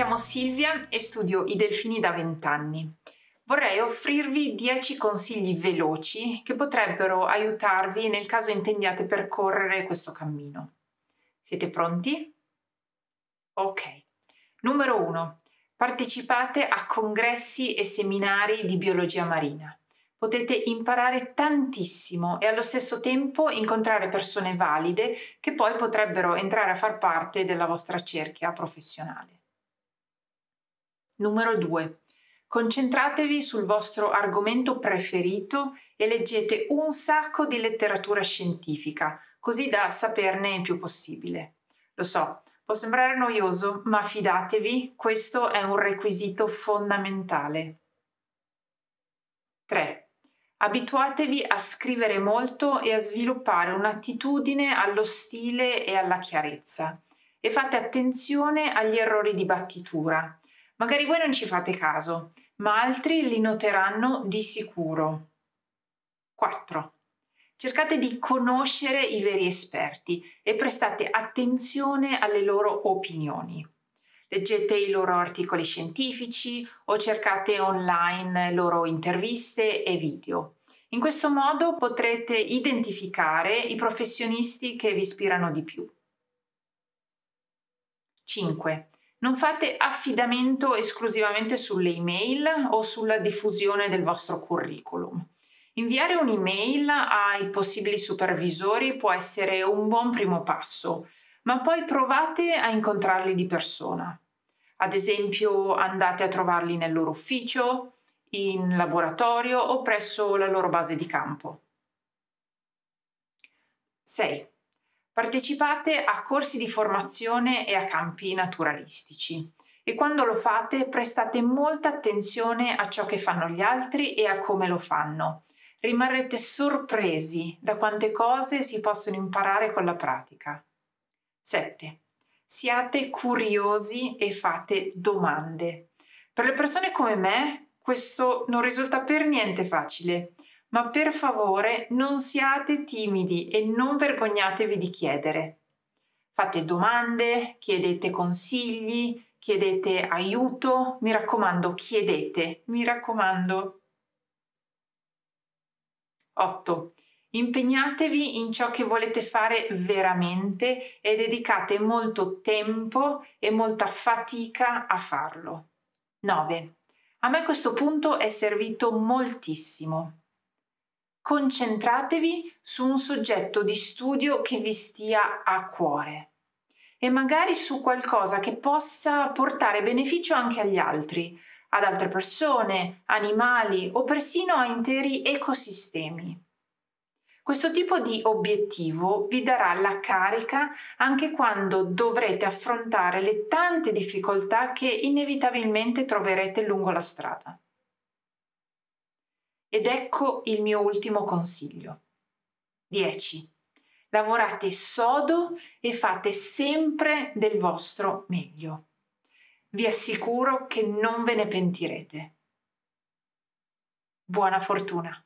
chiamo Silvia e studio i delfini da 20 anni. Vorrei offrirvi 10 consigli veloci che potrebbero aiutarvi nel caso intendiate percorrere questo cammino. Siete pronti? Ok. Numero 1. Partecipate a congressi e seminari di biologia marina. Potete imparare tantissimo e allo stesso tempo incontrare persone valide che poi potrebbero entrare a far parte della vostra cerchia professionale. Numero 2. Concentratevi sul vostro argomento preferito e leggete un sacco di letteratura scientifica, così da saperne il più possibile. Lo so, può sembrare noioso, ma fidatevi, questo è un requisito fondamentale. 3. Abituatevi a scrivere molto e a sviluppare un'attitudine allo stile e alla chiarezza e fate attenzione agli errori di battitura. Magari voi non ci fate caso, ma altri li noteranno di sicuro. 4. Cercate di conoscere i veri esperti e prestate attenzione alle loro opinioni. Leggete i loro articoli scientifici o cercate online loro interviste e video. In questo modo potrete identificare i professionisti che vi ispirano di più. 5. Non fate affidamento esclusivamente sulle email o sulla diffusione del vostro curriculum. Inviare un'email ai possibili supervisori può essere un buon primo passo, ma poi provate a incontrarli di persona. Ad esempio andate a trovarli nel loro ufficio, in laboratorio o presso la loro base di campo. 6. Partecipate a corsi di formazione e a campi naturalistici e quando lo fate prestate molta attenzione a ciò che fanno gli altri e a come lo fanno. Rimarrete sorpresi da quante cose si possono imparare con la pratica. 7. Siate curiosi e fate domande. Per le persone come me questo non risulta per niente facile ma per favore non siate timidi e non vergognatevi di chiedere. Fate domande, chiedete consigli, chiedete aiuto, mi raccomando, chiedete, mi raccomando. 8. Impegnatevi in ciò che volete fare veramente e dedicate molto tempo e molta fatica a farlo. 9. A me questo punto è servito moltissimo concentratevi su un soggetto di studio che vi stia a cuore e magari su qualcosa che possa portare beneficio anche agli altri, ad altre persone, animali o persino a interi ecosistemi. Questo tipo di obiettivo vi darà la carica anche quando dovrete affrontare le tante difficoltà che inevitabilmente troverete lungo la strada. Ed ecco il mio ultimo consiglio. 10. Lavorate sodo e fate sempre del vostro meglio. Vi assicuro che non ve ne pentirete. Buona fortuna.